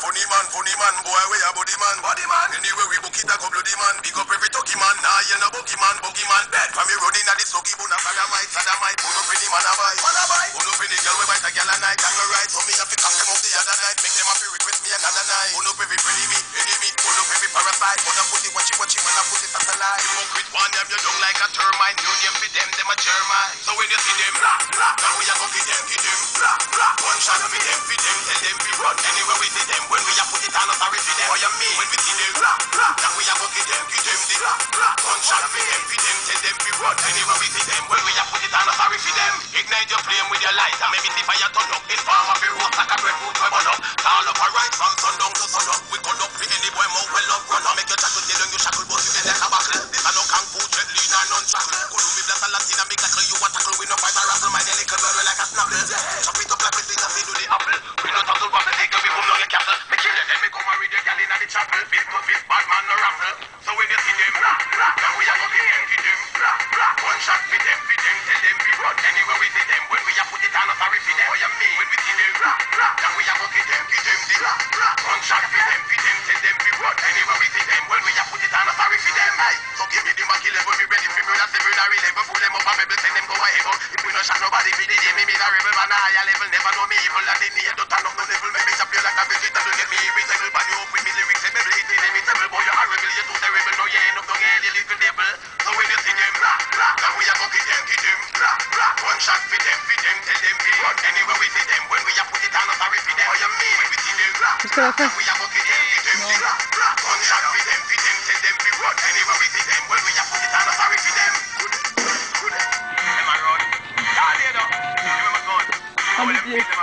funny man, funny man, boy, we a body man. Body man. Anyway, we book it a couple the man. Big up every turkey man. Nah, you know boogie man, boogie man. Dead. From me running at the sucky buna salamite, salamite. Pull up the man a buy. Man a buy. Pull up the girl we bite a girl a night. Gang a ride. So me have to cock them up the other night. Make them happy request me another night. Pull up every me, enemy. Pull up every parasite. Up put it watchy watchy when I put it satellite. You won't quit one them, you young like a termite. New name for them, them a German. So when you see run. Anywhere we see them, when we a put it on, sorry for them. What you mean? When we see them, blah, blah, now we a go for them, give them the blah, blah. One shot for them, for them, tell them we run. Anywhere we see them, when we a put it on, sorry for them. Ignite your flame with your light, and make me see fire turn up. In form of a rope like a breadfruit we burn up. Call up a right from sundown to sunup. We call up for any boy more well up, run up. Make your shackle tell you shackle, but you get like a buckle. This a no kung fu, jet lean and non-shackle. Could me bless a Latina, make tackle you a tackle. We no fight a razzle, my delicate bird like a snapple. Chop it up like we sing a feed to the apple. Inna. Fist to fist, bad man no raffle. So when you see them, now we a go give them, give them, blah, blah. One shot for them, for them, tell them we run. Anywhere we see them, when we a put it on, no sorry for them. What you mean? When we see them, now we a go give them, give them the. One shot for them, for them, tell them we run. Anywhere we see them, when we a put it on, no sorry for them. Hey, so give me the Mac 11, we ready for murder, seven or eleven. Pull them up and maybe send them go a heaven. If we no shot nobody for the day, me me the rebel man a higher level. Never know me evil and in the end don't turn up no level. Make me chop you like a vegetable, get me irritable. shot for them, for them, tell them. Anywhere we see them, when we put it sorry for them. What you mean? When we see them, we for them, for them, for them, tell them. Anywhere we see them, when we put it sorry for them. Good, good, good. Give gun. Them